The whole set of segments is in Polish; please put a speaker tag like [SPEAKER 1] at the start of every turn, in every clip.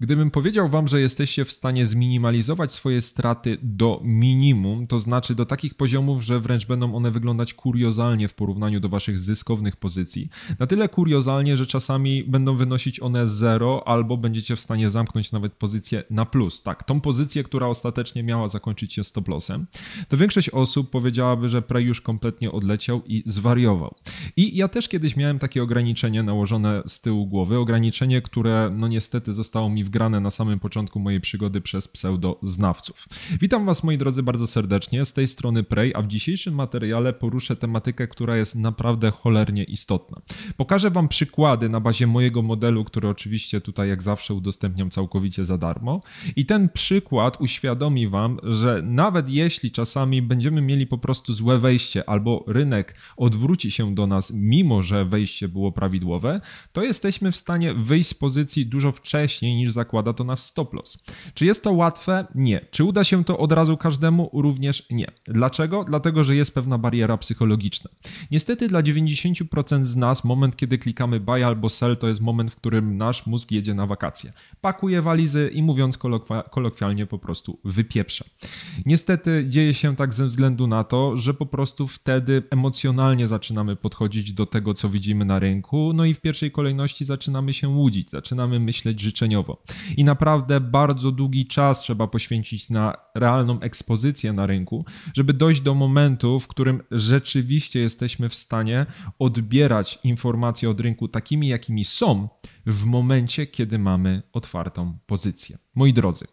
[SPEAKER 1] Gdybym powiedział Wam, że jesteście w stanie zminimalizować swoje straty do minimum, to znaczy do takich poziomów, że wręcz będą one wyglądać kuriozalnie w porównaniu do Waszych zyskownych pozycji, na tyle kuriozalnie, że czasami będą wynosić one zero, albo będziecie w stanie zamknąć nawet pozycję na plus. Tak, tą pozycję, która ostatecznie miała zakończyć się stop lossem, to większość osób powiedziałaby, że pre już kompletnie odleciał i zwariował. I ja też kiedyś miałem takie ograniczenie nałożone z tyłu głowy, ograniczenie, które no niestety zostało mi wgrane na samym początku mojej przygody przez pseudoznawców. Witam Was moi drodzy bardzo serdecznie, z tej strony Prey, a w dzisiejszym materiale poruszę tematykę, która jest naprawdę cholernie istotna. Pokażę Wam przykłady na bazie mojego modelu, który oczywiście tutaj jak zawsze udostępniam całkowicie za darmo i ten przykład uświadomi Wam, że nawet jeśli czasami będziemy mieli po prostu złe wejście albo rynek odwróci się do nas, mimo że wejście było prawidłowe, to jesteśmy w stanie wyjść z pozycji dużo wcześniej niż zakłada to nasz stop loss. Czy jest to łatwe? Nie. Czy uda się to od razu każdemu? Również nie. Dlaczego? Dlatego, że jest pewna bariera psychologiczna. Niestety dla 90% z nas moment, kiedy klikamy buy albo sell, to jest moment, w którym nasz mózg jedzie na wakacje. Pakuje walizy i mówiąc kolokwialnie po prostu wypieprza. Niestety dzieje się tak ze względu na to, że po prostu wtedy emocjonalnie zaczynamy podchodzić do tego, co widzimy na rynku, no i w pierwszej kolejności zaczynamy się łudzić, zaczynamy myśleć życzeniowo. I naprawdę bardzo długi czas trzeba poświęcić na realną ekspozycję na rynku, żeby dojść do momentu, w którym rzeczywiście jesteśmy w stanie odbierać informacje od rynku takimi, jakimi są, w momencie, kiedy mamy otwartą pozycję. Moi drodzy,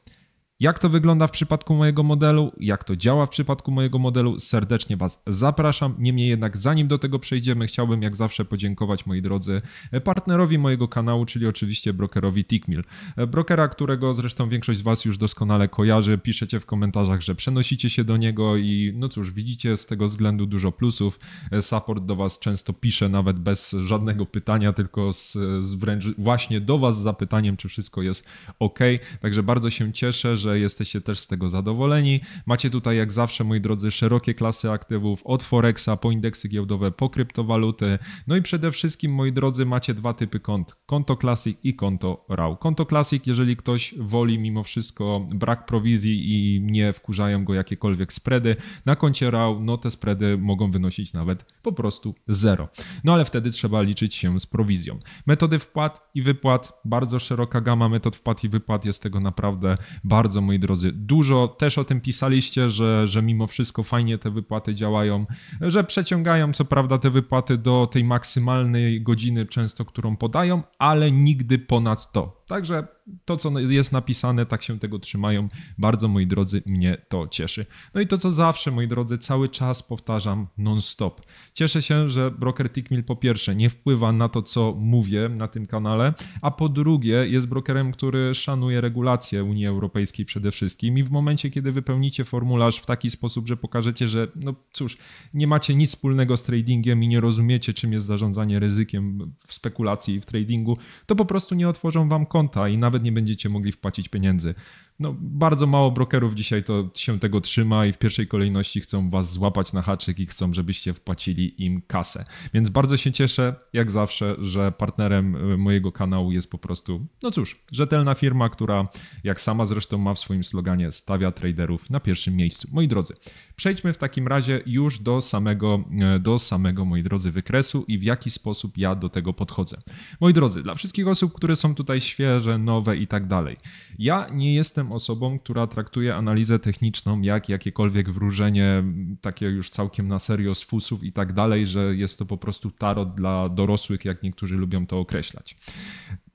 [SPEAKER 1] jak to wygląda w przypadku mojego modelu, jak to działa w przypadku mojego modelu, serdecznie Was zapraszam. Niemniej jednak, zanim do tego przejdziemy, chciałbym jak zawsze podziękować, moi drodzy, partnerowi mojego kanału, czyli oczywiście brokerowi Tickmill. Brokera, którego zresztą większość z Was już doskonale kojarzy. Piszecie w komentarzach, że przenosicie się do niego i no cóż, widzicie z tego względu dużo plusów. Support do Was często pisze nawet bez żadnego pytania, tylko z, z wręcz właśnie do Was zapytaniem, czy wszystko jest ok. Także bardzo się cieszę, że że jesteście też z tego zadowoleni. Macie tutaj jak zawsze, moi drodzy, szerokie klasy aktywów od Forexa po indeksy giełdowe, po kryptowaluty. No i przede wszystkim, moi drodzy, macie dwa typy kont. Konto Classic i konto RAW. Konto Classic, jeżeli ktoś woli mimo wszystko brak prowizji i nie wkurzają go jakiekolwiek spready, na koncie RAW, no te spready mogą wynosić nawet po prostu zero. No ale wtedy trzeba liczyć się z prowizją. Metody wpłat i wypłat, bardzo szeroka gama metod wpłat i wypłat, jest tego naprawdę bardzo bardzo, moi drodzy, dużo. Też o tym pisaliście, że, że mimo wszystko fajnie te wypłaty działają, że przeciągają co prawda te wypłaty do tej maksymalnej godziny często, którą podają, ale nigdy ponad to. Także to, co jest napisane, tak się tego trzymają. Bardzo, moi drodzy, mnie to cieszy. No i to, co zawsze, moi drodzy, cały czas powtarzam non-stop. Cieszę się, że broker Tickmill po pierwsze nie wpływa na to, co mówię na tym kanale, a po drugie jest brokerem, który szanuje regulacje Unii Europejskiej przede wszystkim i w momencie, kiedy wypełnicie formularz w taki sposób, że pokażecie, że no cóż, nie macie nic wspólnego z tradingiem i nie rozumiecie, czym jest zarządzanie ryzykiem w spekulacji i w tradingu, to po prostu nie otworzą wam konta i nawet nie będziecie mogli wpłacić pieniędzy. No, bardzo mało brokerów dzisiaj to się tego trzyma i w pierwszej kolejności chcą was złapać na haczyk i chcą, żebyście wpłacili im kasę. Więc bardzo się cieszę, jak zawsze, że partnerem y, mojego kanału jest po prostu, no cóż, rzetelna firma, która, jak sama zresztą ma w swoim sloganie, stawia traderów na pierwszym miejscu. Moi drodzy, przejdźmy w takim razie już do samego, y, do samego, moi drodzy, wykresu i w jaki sposób ja do tego podchodzę. Moi drodzy, dla wszystkich osób, które są tutaj świeże, nowe i tak dalej, ja nie jestem jestem osobą, która traktuje analizę techniczną jak jakiekolwiek wróżenie, takie już całkiem na serio z fusów i tak dalej, że jest to po prostu tarot dla dorosłych, jak niektórzy lubią to określać.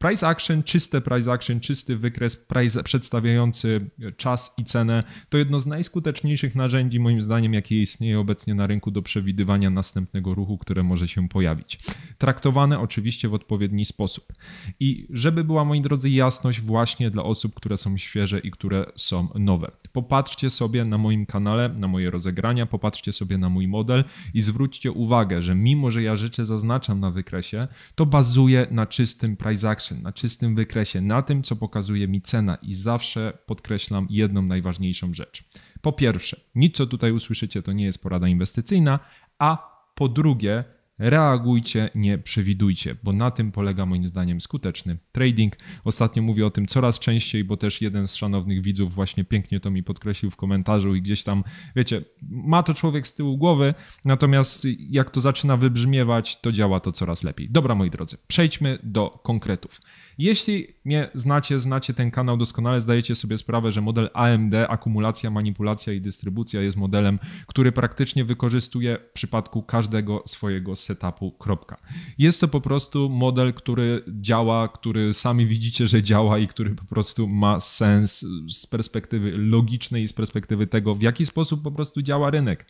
[SPEAKER 1] Price action, czyste price action, czysty wykres price przedstawiający czas i cenę to jedno z najskuteczniejszych narzędzi, moim zdaniem, jakie istnieje obecnie na rynku do przewidywania następnego ruchu, które może się pojawić. Traktowane oczywiście w odpowiedni sposób. I żeby była, moi drodzy, jasność właśnie dla osób, które są świeże i które są nowe. Popatrzcie sobie na moim kanale, na moje rozegrania, popatrzcie sobie na mój model i zwróćcie uwagę, że mimo, że ja rzeczy zaznaczam na wykresie, to bazuje na czystym price action, na czystym wykresie, na tym, co pokazuje mi cena i zawsze podkreślam jedną najważniejszą rzecz. Po pierwsze, nic co tutaj usłyszycie to nie jest porada inwestycyjna, a po drugie, reagujcie, nie przewidujcie, bo na tym polega moim zdaniem skuteczny trading. Ostatnio mówię o tym coraz częściej, bo też jeden z szanownych widzów właśnie pięknie to mi podkreślił w komentarzu i gdzieś tam, wiecie, ma to człowiek z tyłu głowy, natomiast jak to zaczyna wybrzmiewać, to działa to coraz lepiej. Dobra, moi drodzy, przejdźmy do konkretów. Jeśli mnie znacie, znacie ten kanał doskonale, zdajecie sobie sprawę, że model AMD, akumulacja, manipulacja i dystrybucja jest modelem, który praktycznie wykorzystuje w przypadku każdego swojego setupu. Kropka. Jest to po prostu model, który działa, który sami widzicie, że działa i który po prostu ma sens z perspektywy logicznej i z perspektywy tego, w jaki sposób po prostu działa rynek.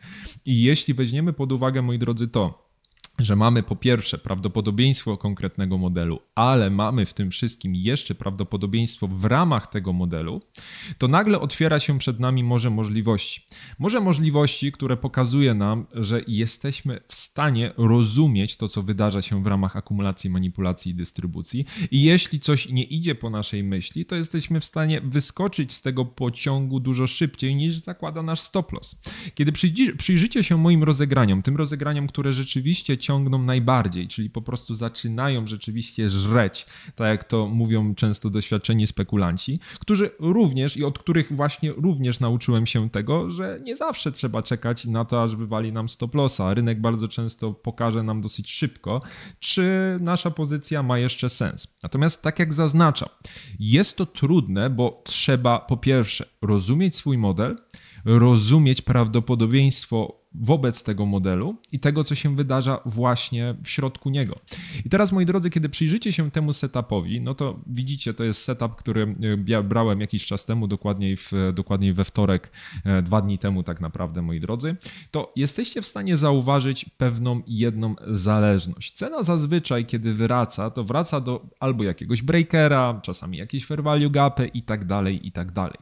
[SPEAKER 1] I jeśli weźmiemy pod uwagę, moi drodzy, to, że mamy po pierwsze prawdopodobieństwo konkretnego modelu, ale mamy w tym wszystkim jeszcze prawdopodobieństwo w ramach tego modelu, to nagle otwiera się przed nami morze możliwości. Morze możliwości, które pokazuje nam, że jesteśmy w stanie rozumieć to, co wydarza się w ramach akumulacji, manipulacji i dystrybucji. I jeśli coś nie idzie po naszej myśli, to jesteśmy w stanie wyskoczyć z tego pociągu dużo szybciej niż zakłada nasz stop loss. Kiedy przyjrzycie się moim rozegraniom, tym rozegraniom, które rzeczywiście ciągną najbardziej, czyli po prostu zaczynają rzeczywiście żreć, tak jak to mówią często doświadczeni spekulanci, którzy również i od których właśnie również nauczyłem się tego, że nie zawsze trzeba czekać na to, aż wywali nam stop lossa. Rynek bardzo często pokaże nam dosyć szybko, czy nasza pozycja ma jeszcze sens. Natomiast tak jak zaznaczam, jest to trudne, bo trzeba po pierwsze rozumieć swój model, rozumieć prawdopodobieństwo wobec tego modelu i tego, co się wydarza właśnie w środku niego. I teraz, moi drodzy, kiedy przyjrzycie się temu setupowi, no to widzicie, to jest setup, który ja brałem jakiś czas temu, dokładniej, w, dokładniej we wtorek, e, dwa dni temu tak naprawdę, moi drodzy, to jesteście w stanie zauważyć pewną jedną zależność. Cena zazwyczaj, kiedy wraca, to wraca do albo jakiegoś breakera, czasami jakieś fair value gapy i tak dalej, i tak dalej.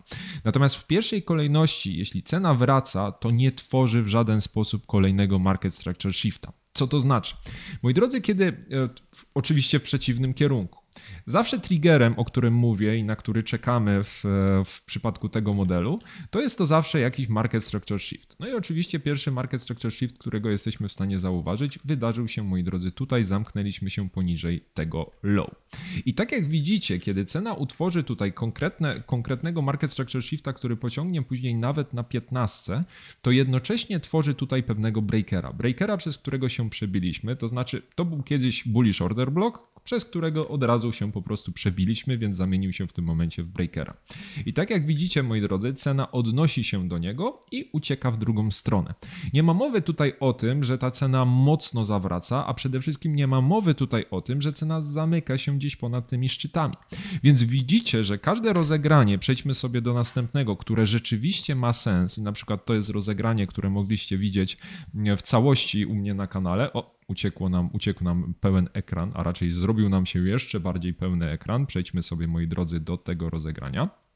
[SPEAKER 1] Natomiast w pierwszej kolejności, jeśli cena wraca, to nie tworzy w żaden sposób kolejnego market structure shifta. Co to znaczy? Moi drodzy, kiedy e, oczywiście w przeciwnym kierunku. Zawsze triggerem, o którym mówię i na który czekamy w, w, przypadku tego modelu, to jest to zawsze jakiś market structure shift. No i oczywiście pierwszy market structure shift, którego jesteśmy w stanie zauważyć, wydarzył się, moi drodzy, tutaj zamknęliśmy się poniżej tego low. I tak jak widzicie, kiedy cena utworzy tutaj konkretne, konkretnego market structure shifta, który pociągnie później nawet na 15, to jednocześnie tworzy tutaj pewnego breakera. Breakera, przez którego się przebiliśmy, to znaczy to był kiedyś bullish order block, przez którego od razu się po prostu przebiliśmy, więc zamienił się w tym momencie w breakera. I tak jak widzicie, moi drodzy, cena odnosi się do niego i ucieka w drugą stronę. Nie ma mowy tutaj o tym, że ta cena mocno zawraca, a przede wszystkim nie ma mowy tutaj o tym, że cena zamyka się gdzieś ponad tymi szczytami. Więc widzicie, że każde rozegranie, przejdźmy sobie do następnego, które rzeczywiście ma sens, i na przykład to jest rozegranie, które mogliście widzieć w całości u mnie na kanale. O, uciekło nam, uciekł nam pełen ekran, a raczej zrobił nam się jeszcze bardziej pełny ekran. Przejdźmy sobie, moi drodzy, do tego rozegrania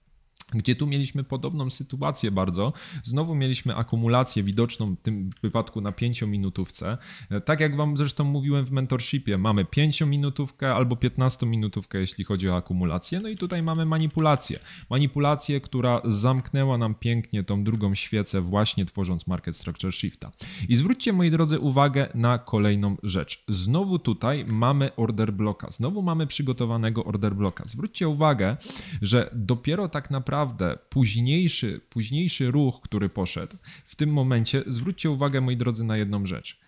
[SPEAKER 1] gdzie tu mieliśmy podobną sytuację bardzo. Znowu mieliśmy akumulację widoczną w tym wypadku na 5-minutówce. Tak jak Wam zresztą mówiłem w mentorshipie, mamy 5-minutówkę albo 15-minutówkę, jeśli chodzi o akumulację. No i tutaj mamy manipulację. Manipulację, która zamknęła nam pięknie tą drugą świecę, właśnie tworząc market structure shifta. I zwróćcie, moi drodzy, uwagę na kolejną rzecz. Znowu tutaj mamy order bloka. Znowu mamy przygotowanego order bloka. Zwróćcie uwagę, że dopiero tak naprawdę naprawdę późniejszy, późniejszy ruch, który poszedł, w tym momencie zwróćcie uwagę, moi drodzy, na jedną rzecz.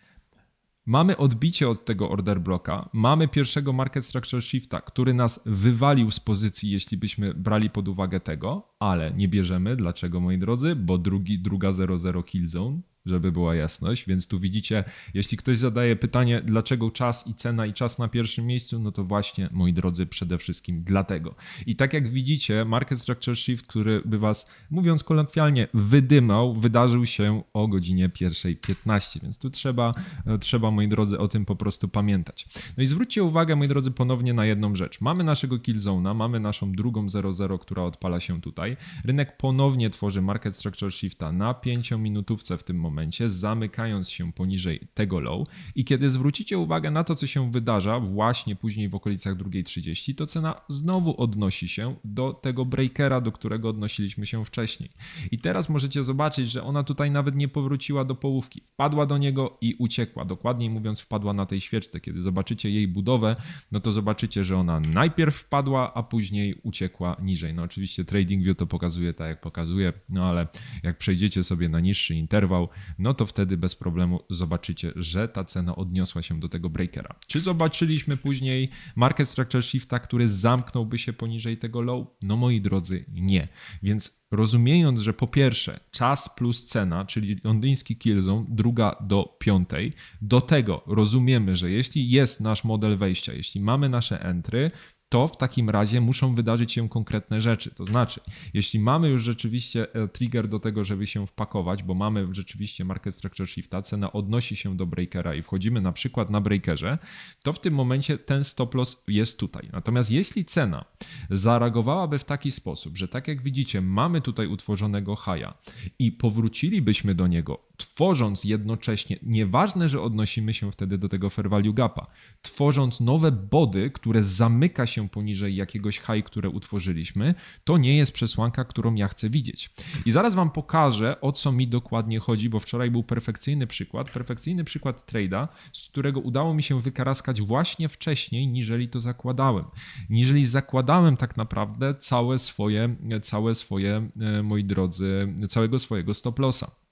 [SPEAKER 1] Mamy odbicie od tego order bloka, mamy pierwszego market structure shifta, który nas wywalił z pozycji, jeśli byśmy brali pod uwagę tego, ale nie bierzemy. Dlaczego, moi drodzy? Bo drugi, druga 00 kill zone żeby była jasność. Więc tu widzicie, jeśli ktoś zadaje pytanie, dlaczego czas i cena i czas na pierwszym miejscu, no to właśnie, moi drodzy, przede wszystkim dlatego. I tak jak widzicie, Market Structure Shift, który by Was, mówiąc kolokwialnie, wydymał, wydarzył się o godzinie 1.15, więc tu trzeba, trzeba, moi drodzy, o tym po prostu pamiętać. No i zwróćcie uwagę, moi drodzy, ponownie na jedną rzecz. Mamy naszego killzone'a, mamy naszą drugą 00, która odpala się tutaj. Rynek ponownie tworzy Market Structure Shifta na 5 minutówce w tym momencie momencie, zamykając się poniżej tego low i kiedy zwrócicie uwagę na to, co się wydarza właśnie później w okolicach 2.30, to cena znowu odnosi się do tego breakera, do którego odnosiliśmy się wcześniej. I teraz możecie zobaczyć, że ona tutaj nawet nie powróciła do połówki. Wpadła do niego i uciekła. Dokładniej mówiąc, wpadła na tej świeczce. Kiedy zobaczycie jej budowę, no to zobaczycie, że ona najpierw wpadła, a później uciekła niżej. No oczywiście TradingView to pokazuje tak, jak pokazuje, no ale jak przejdziecie sobie na niższy interwał, no to wtedy bez problemu zobaczycie, że ta cena odniosła się do tego breakera. Czy zobaczyliśmy później market structure shifta, który zamknąłby się poniżej tego low? No moi drodzy, nie. Więc rozumiejąc, że po pierwsze czas plus cena, czyli londyński killzone, druga do piątej, do tego rozumiemy, że jeśli jest nasz model wejścia, jeśli mamy nasze entry, to w takim razie muszą wydarzyć się konkretne rzeczy. To znaczy, jeśli mamy już rzeczywiście e, trigger do tego, żeby się wpakować, bo mamy rzeczywiście market structure shifta, cena odnosi się do breakera i wchodzimy na przykład na breakerze, to w tym momencie ten stop loss jest tutaj. Natomiast jeśli cena zareagowałaby w taki sposób, że tak jak widzicie, mamy tutaj utworzonego haja i powrócilibyśmy do niego, tworząc jednocześnie, nieważne, że odnosimy się wtedy do tego fair value gapa, tworząc nowe body, które zamyka się poniżej jakiegoś high, które utworzyliśmy, to nie jest przesłanka, którą ja chcę widzieć. I zaraz wam pokażę, o co mi dokładnie chodzi, bo wczoraj był perfekcyjny przykład, perfekcyjny przykład trade'a, z którego udało mi się wykaraskać właśnie wcześniej, niżeli to zakładałem. Niżeli zakładałem tak naprawdę całe swoje, całe swoje, e, moi drodzy, całego swojego stop lossa.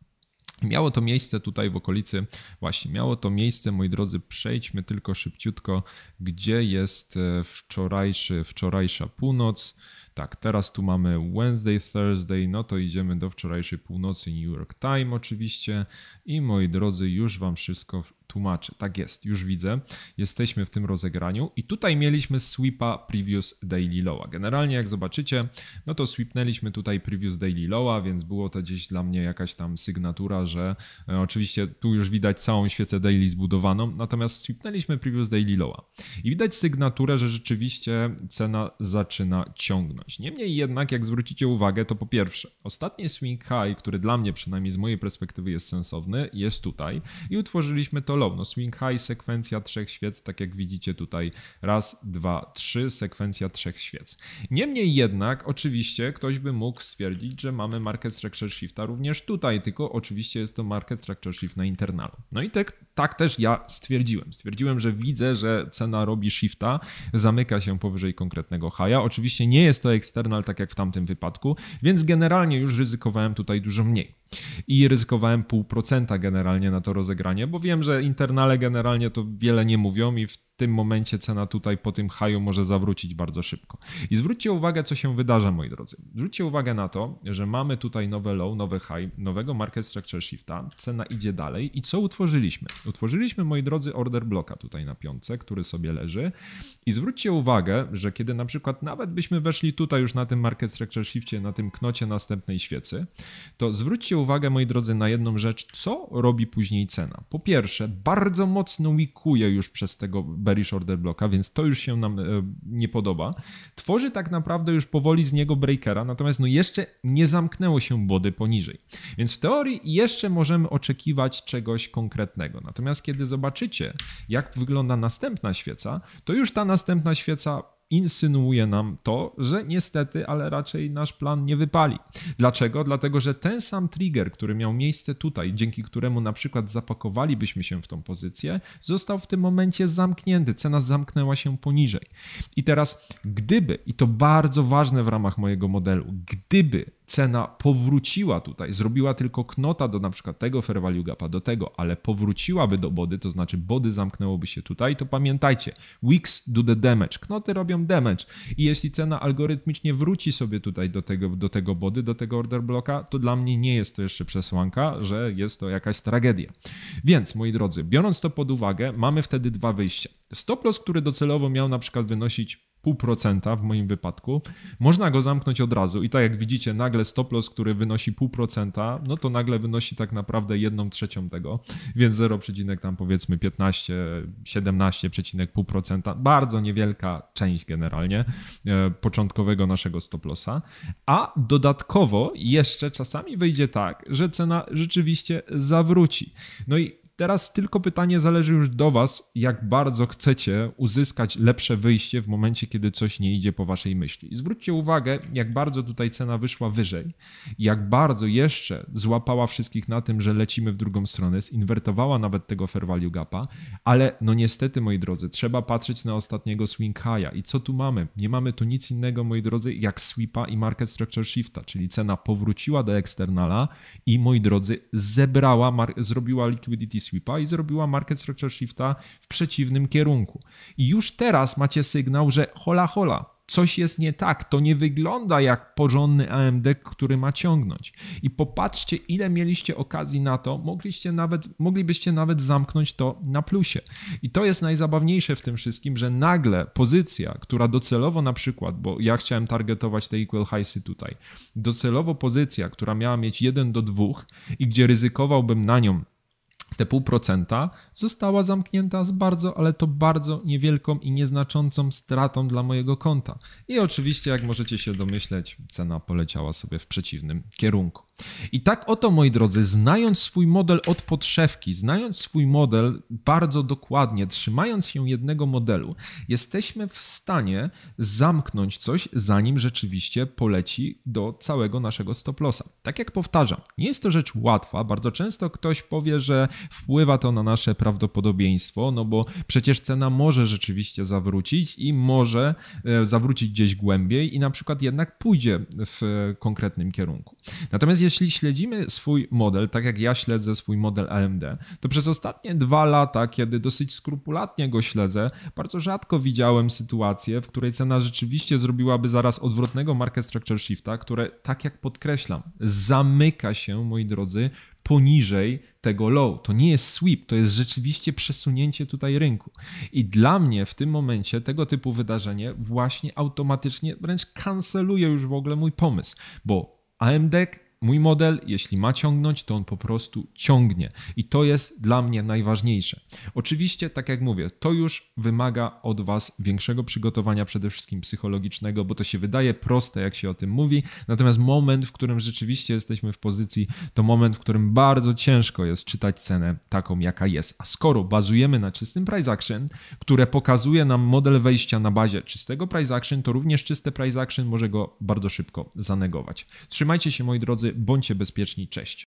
[SPEAKER 1] Miało to miejsce tutaj w okolicy, właśnie, miało to miejsce, moi drodzy, przejdźmy tylko szybciutko, gdzie jest e, wczorajszy, wczorajsza północ. Tak, teraz tu mamy Wednesday, Thursday, no to idziemy do wczorajszej północy New York Time oczywiście i moi drodzy, już Wam wszystko tłumaczy. Tak jest, już widzę. Jesteśmy w tym rozegraniu i tutaj mieliśmy sweepa previous daily lowa. Generalnie jak zobaczycie, no to sweepnęliśmy tutaj previous daily lowa, więc było to gdzieś dla mnie jakaś tam sygnatura, że e, oczywiście tu już widać całą świecę daily zbudowaną, natomiast sweepnęliśmy previous daily lowa. I widać sygnaturę, że rzeczywiście cena zaczyna ciągnąć. Niemniej jednak, jak zwrócicie uwagę, to po pierwsze, ostatni swing high, który dla mnie przynajmniej z mojej perspektywy jest sensowny, jest tutaj i utworzyliśmy to No swing high, sekwencja trzech świec, tak jak widzicie tutaj. Raz, dwa, trzy, sekwencja trzech świec. Niemniej jednak, oczywiście, ktoś by mógł stwierdzić, że mamy market structure shifta również tutaj, tylko oczywiście jest to market structure shift na internalu. No i tak, tak też ja stwierdziłem. Stwierdziłem, że widzę, że cena robi shifta, zamyka się powyżej konkretnego high'a. Oczywiście nie jest to external, tak jak w tamtym wypadku, więc generalnie już ryzykowałem tutaj dużo mniej i ryzykowałem pół procenta generalnie na to rozegranie, bo wiem, że internale generalnie to wiele nie mówią i w tym momencie cena tutaj po tym haju może zawrócić bardzo szybko. I zwróćcie uwagę, co się wydarza, moi drodzy. Zwróćcie uwagę na to, że mamy tutaj nowe low, nowe high, nowego market structure shifta, cena idzie dalej i co utworzyliśmy? Utworzyliśmy, moi drodzy, order bloka tutaj na piątce, który sobie leży i zwróćcie uwagę, że kiedy na przykład nawet byśmy weszli tutaj już na tym market structure shifcie, na tym knocie następnej świecy, to zwróćcie uwagę, moi drodzy, na jedną rzecz, co robi później cena. Po pierwsze, bardzo mocno wikuje już przez tego bearish order blocka, więc to już się nam e, nie podoba. Tworzy tak naprawdę już powoli z niego breakera, natomiast no jeszcze nie zamknęło się body poniżej. Więc w teorii jeszcze możemy oczekiwać czegoś konkretnego. Natomiast kiedy zobaczycie, jak wygląda następna świeca, to już ta następna świeca insynuuje nam to, że niestety, ale raczej nasz plan nie wypali. Dlaczego? Dlatego, że ten sam trigger, który miał miejsce tutaj, dzięki któremu na przykład zapakowalibyśmy się w tą pozycję, został w tym momencie zamknięty. Cena zamknęła się poniżej. I teraz, gdyby, i to bardzo ważne w ramach mojego modelu, gdyby cena powróciła tutaj, zrobiła tylko knota do na przykład tego fair value gapa, do tego, ale powróciłaby do body, to znaczy body zamknęłoby się tutaj, to pamiętajcie, wicks do the damage, knoty robią damage i jeśli cena algorytmicznie wróci sobie tutaj do tego, do tego body, do tego order bloka, to dla mnie nie jest to jeszcze przesłanka, że jest to jakaś tragedia. Więc, moi drodzy, biorąc to pod uwagę, mamy wtedy dwa wyjścia. Stop loss, który docelowo miał na przykład wynosić 0,5% w moim wypadku, można go zamknąć od razu i tak jak widzicie, nagle stop loss, który wynosi 0,5%, no to nagle wynosi tak naprawdę 1 trzecią tego, więc 0, tam powiedzmy 15, 17,5%, bardzo niewielka część generalnie e, początkowego naszego stop lossa, a dodatkowo jeszcze czasami wyjdzie tak, że cena rzeczywiście zawróci. No i Teraz tylko pytanie zależy już do Was, jak bardzo chcecie uzyskać lepsze wyjście w momencie, kiedy coś nie idzie po Waszej myśli. I zwróćcie uwagę, jak bardzo tutaj cena wyszła wyżej, jak bardzo jeszcze złapała wszystkich na tym, że lecimy w drugą stronę, zinwertowała nawet tego fair value gapa, ale no niestety, moi drodzy, trzeba patrzeć na ostatniego swing high'a. I co tu mamy? Nie mamy tu nic innego, moi drodzy, jak sweepa i market structure shifta, czyli cena powróciła do eksternala i, moi drodzy, zebrała, zrobiła liquidity i zrobiła market structure shifta w przeciwnym kierunku. I już teraz macie sygnał, że hola hola, coś jest nie tak. To nie wygląda jak porządny AMD, który ma ciągnąć. I popatrzcie, ile mieliście okazji na to, mogliście nawet, moglibyście nawet zamknąć to na plusie. I to jest najzabawniejsze w tym wszystkim, że nagle pozycja, która docelowo na przykład, bo ja chciałem targetować te equal highsy tutaj, docelowo pozycja, która miała mieć 1 do 2 i gdzie ryzykowałbym na nią te pół procenta została zamknięta z bardzo, ale to bardzo niewielką i nieznaczącą stratą dla mojego konta. I oczywiście, jak możecie się domyśleć, cena poleciała sobie w przeciwnym kierunku. I tak oto, moi drodzy, znając swój model od podszewki, znając swój model bardzo dokładnie, trzymając się jednego modelu, jesteśmy w stanie zamknąć coś, zanim rzeczywiście poleci do całego naszego stop lossa. Tak jak powtarzam, nie jest to rzecz łatwa. Bardzo często ktoś powie, że wpływa to na nasze prawdopodobieństwo, no bo przecież cena może rzeczywiście zawrócić i może e, zawrócić gdzieś głębiej i na przykład jednak pójdzie w konkretnym kierunku. Natomiast jeśli śledzimy swój model, tak jak ja śledzę swój model AMD, to przez ostatnie dwa lata, kiedy dosyć skrupulatnie go śledzę, bardzo rzadko widziałem sytuację, w której cena rzeczywiście zrobiłaby zaraz odwrotnego market structure shifta, które, tak jak podkreślam, zamyka się, moi drodzy, poniżej tego low. To nie jest sweep, to jest rzeczywiście przesunięcie tutaj rynku. I dla mnie w tym momencie tego typu wydarzenie właśnie automatycznie wręcz kanceluje już w ogóle mój pomysł, bo AMD Mój model, jeśli ma ciągnąć, to on po prostu ciągnie. I to jest dla mnie najważniejsze. Oczywiście, tak jak mówię, to już wymaga od Was większego przygotowania, przede wszystkim psychologicznego, bo to się wydaje proste, jak się o tym mówi. Natomiast moment, w którym rzeczywiście jesteśmy w pozycji, to moment, w którym bardzo ciężko jest czytać cenę taką, jaka jest. A skoro bazujemy na czystym price action, które pokazuje nam model wejścia na bazie czystego price action, to również czyste price action może go bardzo szybko zanegować. Trzymajcie się, moi drodzy bądźcie bezpieczni, cześć.